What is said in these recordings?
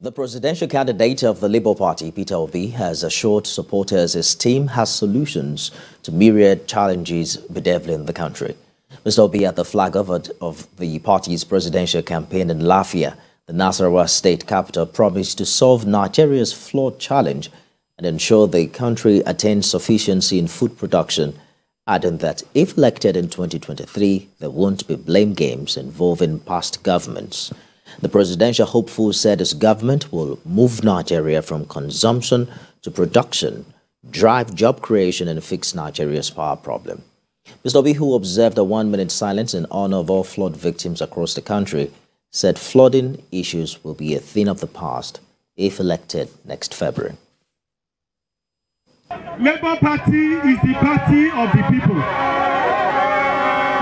The presidential candidate of the Labour Party, Peter Obi, has assured supporters his team has solutions to myriad challenges bedeviling the country. Mr. Obi, at the flag of, of the party's presidential campaign in Lafia, the Nasarawa state capital, promised to solve Nigeria's flawed challenge and ensure the country attains sufficiency in food production, adding that if elected in 2023, there won't be blame games involving past governments. The presidential hopeful said his government will move Nigeria from consumption to production, drive job creation and fix Nigeria's power problem. Mr. Obi, who observed a one-minute silence in honor of all flood victims across the country, said flooding issues will be a thing of the past if elected next February. Labour Party is the party of the people.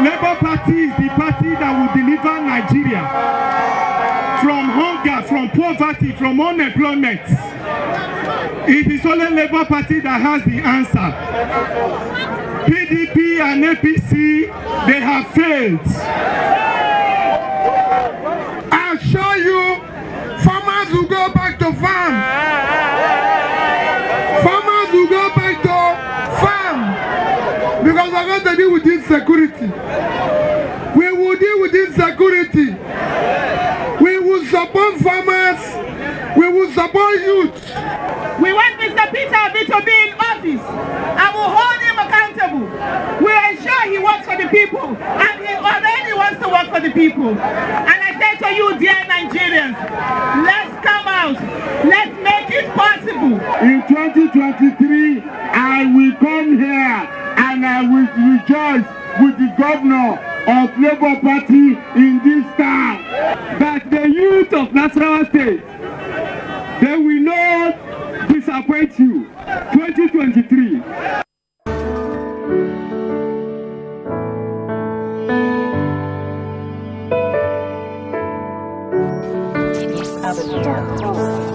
Labour Party is the party that will deliver Nigeria from hunger, from poverty, from unemployment. It is only Labour Party that has the answer. PDP and APC, they have failed. I assure you, farmers will go back to farm. Farmers will go back to farm because we're going to deal with insecurity. Support youth. We want Mr. Peter Obi to be in office and will hold him accountable. We ensure he works for the people and he already wants to work for the people. And I say to you, dear Nigerians, let's come out. Let's make it possible. In 2023, I will come here and I will rejoice with the governor of Labour Party in this town. That the youth of Nasarawa State, they will not disappoint you. 2023. Avenue.